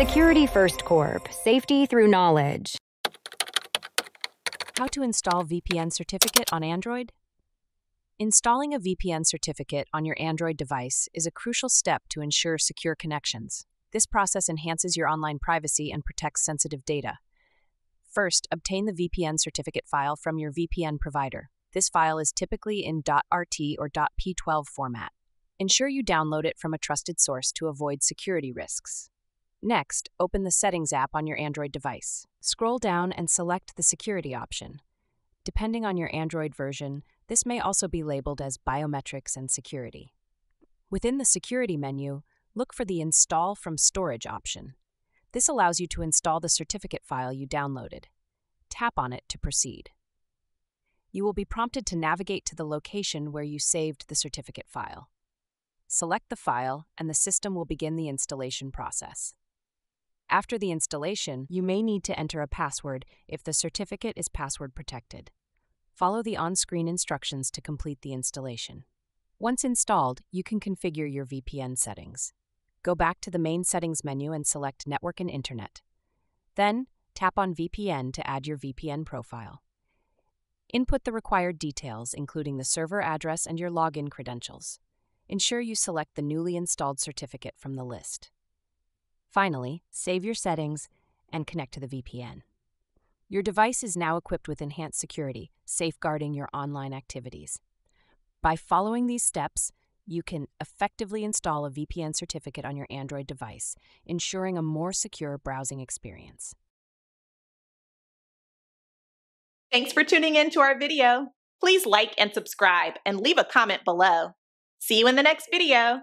Security First Corp, safety through knowledge. How to install VPN certificate on Android? Installing a VPN certificate on your Android device is a crucial step to ensure secure connections. This process enhances your online privacy and protects sensitive data. First, obtain the VPN certificate file from your VPN provider. This file is typically in .crt or .p12 format. Ensure you download it from a trusted source to avoid security risks. Next, open the Settings app on your Android device. Scroll down and select the Security option. Depending on your Android version, this may also be labeled as Biometrics and Security. Within the Security menu, look for the Install from Storage option. This allows you to install the certificate file you downloaded. Tap on it to proceed. You will be prompted to navigate to the location where you saved the certificate file. Select the file, and the system will begin the installation process. After the installation, you may need to enter a password if the certificate is password protected. Follow the on screen instructions to complete the installation. Once installed, you can configure your VPN settings. Go back to the main settings menu and select Network and Internet. Then, tap on VPN to add your VPN profile. Input the required details, including the server address and your login credentials. Ensure you select the newly installed certificate from the list. Finally, save your settings and connect to the VPN. Your device is now equipped with enhanced security, safeguarding your online activities. By following these steps, you can effectively install a VPN certificate on your Android device, ensuring a more secure browsing experience. Thanks for tuning in to our video. Please like and subscribe and leave a comment below. See you in the next video.